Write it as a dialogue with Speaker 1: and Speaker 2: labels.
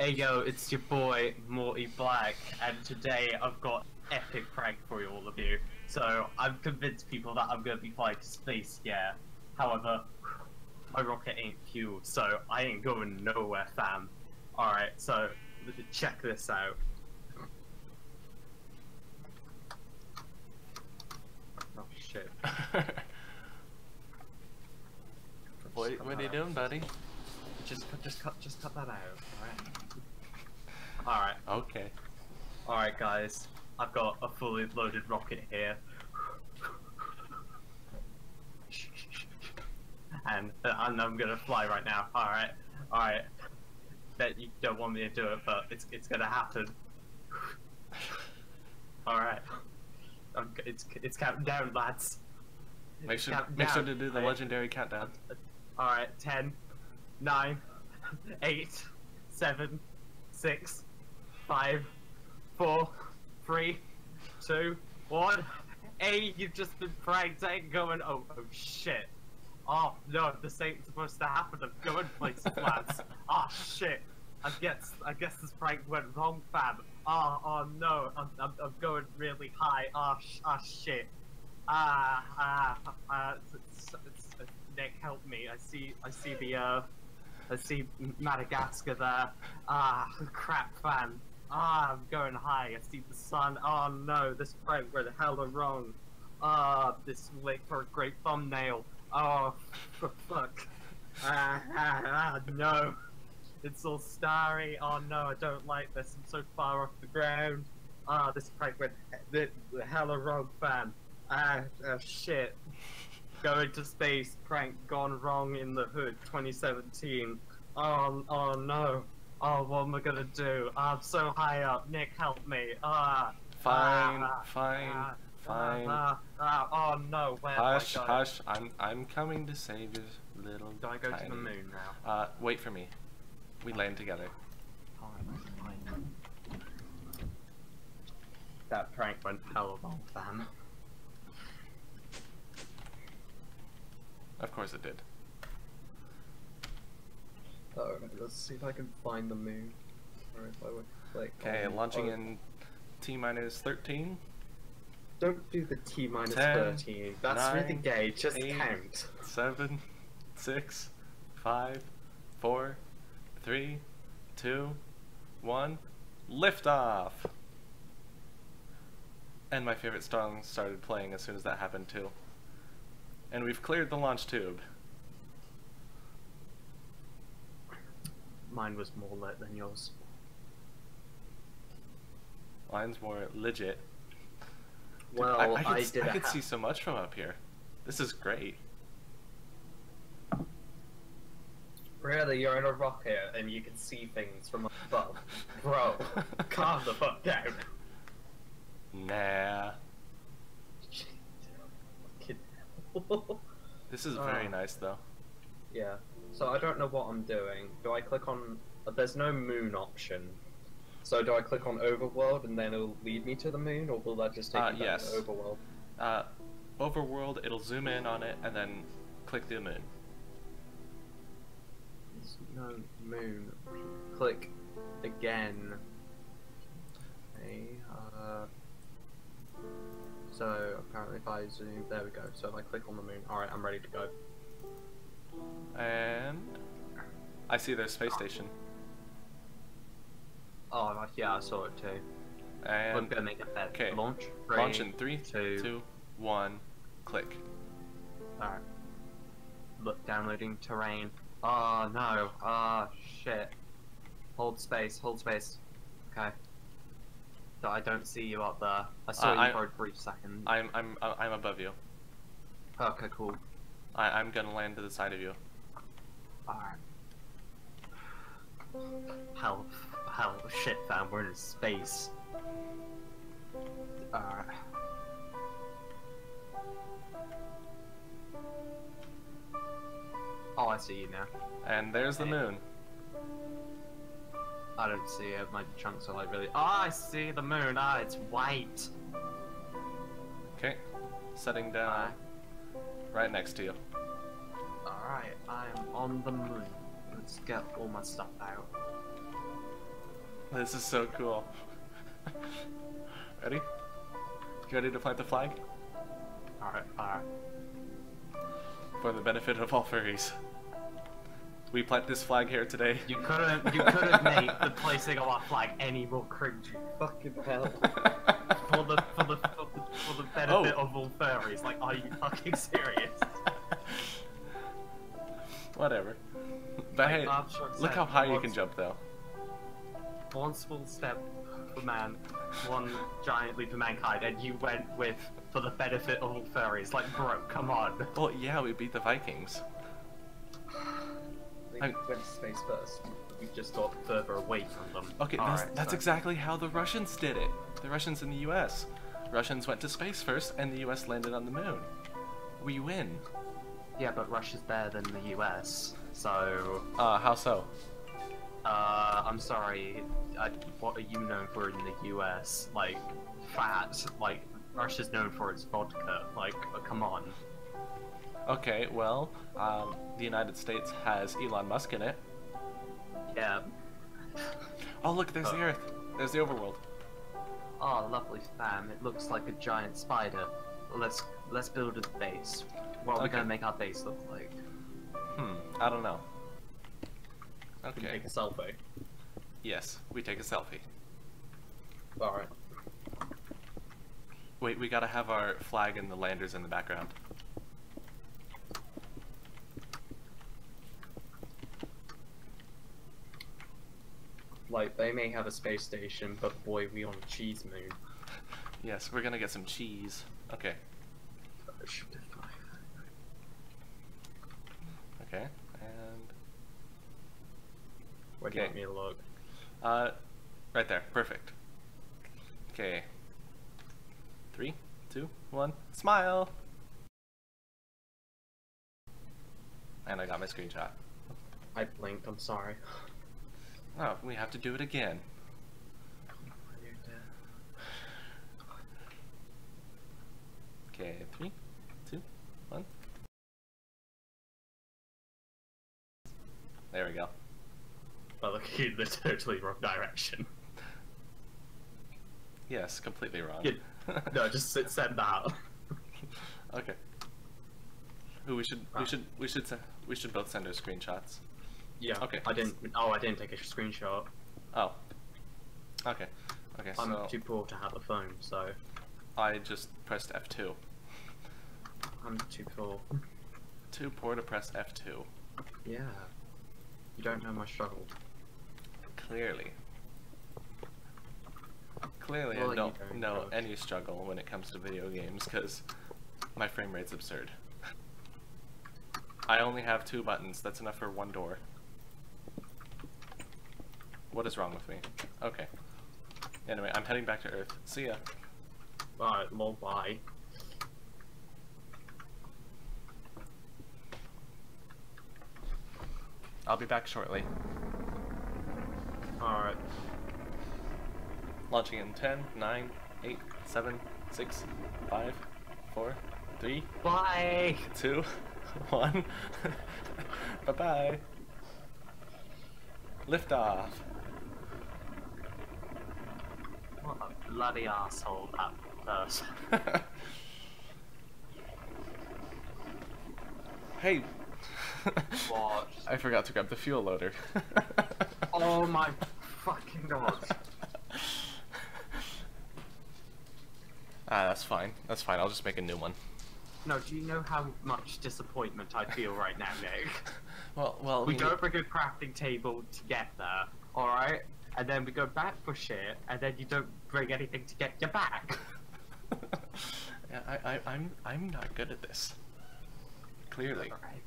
Speaker 1: Hey yo, it's your boy Morty Black, and today I've got epic prank for you, all of you. So I've convinced people that I'm gonna be flying to space, yeah. However, my rocket ain't fueled, so I ain't going nowhere, fam. Alright, so check this out. Oh shit.
Speaker 2: what, what are you doing, buddy?
Speaker 1: Just cut, just cut, just cut that out. Alright. Alright.
Speaker 2: Okay.
Speaker 1: Alright, guys. I've got a fully loaded rocket here. And, uh, and I'm gonna fly right now. Alright. Alright. Bet you don't want me to do it, but it's, it's gonna happen. Alright. It's, it's counting down, lads.
Speaker 2: Make sure, make sure to do the legendary countdown.
Speaker 1: Alright, 10, 9, 8, 7, 6, 5, 4, 3, 2, 1. Hey, you've just been pranked. Ain't going. Oh, oh shit. Oh no, this ain't supposed to happen. I'm going places, lads. Oh shit. I guess I guess this prank went wrong, fam. Oh, oh no, I'm, I'm, I'm going really high. Oh, sh oh shit. Ah, ah, ah, Nick, help me. I see, I see the, uh, I see Madagascar there. Ah, crap, fan. Ah, I'm going high. I see the sun. Oh no, this prank went hella wrong. Ah, this make for a great thumbnail. Oh, for fuck. Ah, ah, ah, no. It's all starry. Oh no, I don't like this. I'm so far off the ground. Ah, this prank went the, the hella wrong, fan. Ah, ah, shit. Going to space, prank gone wrong in the hood, 2017. Oh, oh no. Oh, what am I gonna do? I'm so high up. Nick, help me. Ah.
Speaker 2: Fine,
Speaker 1: ah,
Speaker 2: fine,
Speaker 1: ah,
Speaker 2: fine.
Speaker 1: Ah, ah, ah, oh no, where
Speaker 2: Hush, hush. I'm, I'm coming to save your little.
Speaker 1: Do I go to the moon now?
Speaker 2: Uh, wait for me. We land together.
Speaker 1: That prank went wrong, fam.
Speaker 2: Of course it did.
Speaker 1: Oh, let's see if I can find the moon. Or if I would click.
Speaker 2: Okay,
Speaker 1: um,
Speaker 2: launching
Speaker 1: oh,
Speaker 2: in T minus 13.
Speaker 1: Don't do the T minus 13. That's really gay. Just
Speaker 2: eight,
Speaker 1: count.
Speaker 2: seven, six, five, four, three, two, one, lift off. And my favorite song started playing as soon as that happened too. And we've cleared the launch tube.
Speaker 1: Mine was more lit than yours.
Speaker 2: Mine's more legit. Dude,
Speaker 1: Well,
Speaker 2: I, I, could, s-
Speaker 1: did
Speaker 2: I
Speaker 1: a
Speaker 2: could see so much from up here. This is great.
Speaker 1: Really, you're in a rocket and you can see things from above. Bro, calm the fuck down.
Speaker 2: Nah. This is very
Speaker 1: Ah.
Speaker 2: nice though.
Speaker 1: yeah. So I don't know what I'm doing. Do I click on? uh, There's no moon option. So do I click on overworld and then it'll lead me to the moon, or will that just take
Speaker 2: Uh,
Speaker 1: me
Speaker 2: yes.
Speaker 1: to overworld?
Speaker 2: Uh, overworld, it'll zoom in on it and then click the moon.
Speaker 1: There's no moon. Click again. Okay. Uh, so apparently, if I zoom, there we go. So if I click on the moon, all right, I'm ready to go.
Speaker 2: And I see their space station.
Speaker 1: Oh yeah, I saw it too.
Speaker 2: And
Speaker 1: gonna make it better.
Speaker 2: okay,
Speaker 1: Launch.
Speaker 2: launch in three,
Speaker 1: two.
Speaker 2: two, one, click.
Speaker 1: Alright. Look, downloading terrain. Oh no. Oh shit. Hold space. Hold space. Okay. So I don't see you up there. I saw
Speaker 2: Uh,
Speaker 1: you for a brief second.
Speaker 2: I'm I'm I'm above you.
Speaker 1: Okay, cool.
Speaker 2: I, I'm gonna land to the side of you.
Speaker 1: Alright. Hell, hell, shit, fam, we're in space. Alright. Oh, I see you now.
Speaker 2: And there's the
Speaker 1: Hey.
Speaker 2: moon.
Speaker 1: I don't see it. My chunks are like really. Oh, I see the moon. Ah, it's white.
Speaker 2: Okay, setting down
Speaker 1: Alright.
Speaker 2: right next to you.
Speaker 1: Alright, I'm on the moon. Let's get all my stuff out.
Speaker 2: This is so cool. ready? You ready to plant the flag?
Speaker 1: Alright, alright.
Speaker 2: For the benefit of all furries. We plant this flag here today.
Speaker 1: You couldn't you couldn't make the placing of our flag any more cringy. Fucking hell. For the for the for the, for the benefit
Speaker 2: Oh.
Speaker 1: of all furries. Like, are you fucking serious?
Speaker 2: Whatever. But hey, look how high you can jump though.
Speaker 1: One small step for man, one giant leap for mankind, and you went with for the benefit of all furries. Like, bro, come on.
Speaker 2: Well, yeah, we beat the Vikings.
Speaker 1: They
Speaker 2: I'm-
Speaker 1: went to space first. We just got further away from them.
Speaker 2: Okay, that's,
Speaker 1: Alright,
Speaker 2: that's
Speaker 1: so-
Speaker 2: exactly how the Russians did it. The Russians in the U.S. Russians went to space first, and the U.S. landed on the moon. We win.
Speaker 1: Yeah, but Russia's better than the US, so
Speaker 2: Uh, how so?
Speaker 1: Uh, I'm sorry. I, what are you known for in the U.S.? Like, fat. Like, Russia's known for its vodka. Like, come on.
Speaker 2: Okay, well, um, the United States has Elon Musk in it.
Speaker 1: Yeah.
Speaker 2: Oh, look, there's the. Earth. There's the overworld.
Speaker 1: Oh, lovely fam. It looks like a giant spider. Let's let's build a base. What are we gonna make our base look like?
Speaker 2: Hmm, I don't know. Okay.
Speaker 1: We take a selfie.
Speaker 2: Yes, we take a selfie.
Speaker 1: All right.
Speaker 2: Wait, we gotta have our flag and the landers in the background.
Speaker 1: Like, they may have a space station, but boy, we on a cheese moon.
Speaker 2: Yes, we're gonna get some cheese. Okay, okay, and
Speaker 1: Where do you want me to look?
Speaker 2: uh, right there, perfect. Okay. Three, two, one, smile. And I got my screenshot.
Speaker 1: I blinked. I'm sorry.
Speaker 2: Oh, we have to do it again. Okay, three, two, one. There we go.
Speaker 1: Well, look in the totally wrong direction.
Speaker 2: Yes, completely wrong.
Speaker 1: Yeah, No, just sit, send that.
Speaker 2: okay. We should we should we should we should both send our screenshots.
Speaker 1: Yeah.
Speaker 2: Okay.
Speaker 1: I didn't. Oh, I didn't take a screenshot.
Speaker 2: Oh. Okay. Okay.
Speaker 1: I'm
Speaker 2: so
Speaker 1: too poor to have a phone, so
Speaker 2: I just pressed F2.
Speaker 1: I'm too poor.
Speaker 2: Too poor to press F2.
Speaker 1: Yeah. You don't know my struggle.
Speaker 2: Clearly. Clearly,
Speaker 1: Well,
Speaker 2: I don't
Speaker 1: don't,
Speaker 2: know
Speaker 1: but-
Speaker 2: any struggle when it comes to video games because my frame rate's absurd. I only have two buttons. That's enough for one door. What is wrong with me? Okay. Anyway, I'm heading back to Earth. See ya.
Speaker 1: Alright, lol, bye.
Speaker 2: I'll be back shortly.
Speaker 1: Alright.
Speaker 2: Launching in 10, 9, 8, 7, 6, 5, 4, 3,
Speaker 1: Bye!
Speaker 2: two, one. bye bye. Lift off.
Speaker 1: What a bloody asshole that person.
Speaker 2: hey.
Speaker 1: What?
Speaker 2: I forgot to grab the fuel loader.
Speaker 1: Oh my fucking god.
Speaker 2: ah, that's fine. That's fine. I'll just make a new one.
Speaker 1: No, do you know how much disappointment I feel right now, Nick?
Speaker 2: Well, well,
Speaker 1: We
Speaker 2: we
Speaker 1: go bring a crafting table together, alright? And then we go back for shit, and then you don't bring anything to get you back.
Speaker 2: yeah, I, I, I'm, I'm not good at this. Clearly.
Speaker 1: Alright.